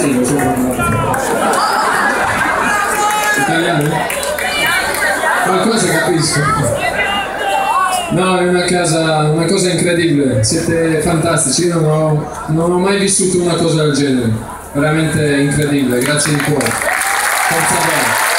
Sì, lo sono Italiano? Qualcosa capisco. No, è una, casa, una cosa incredibile, siete fantastici, io non ho, non ho mai vissuto una cosa del genere, veramente incredibile, grazie di cuore. Forza bene.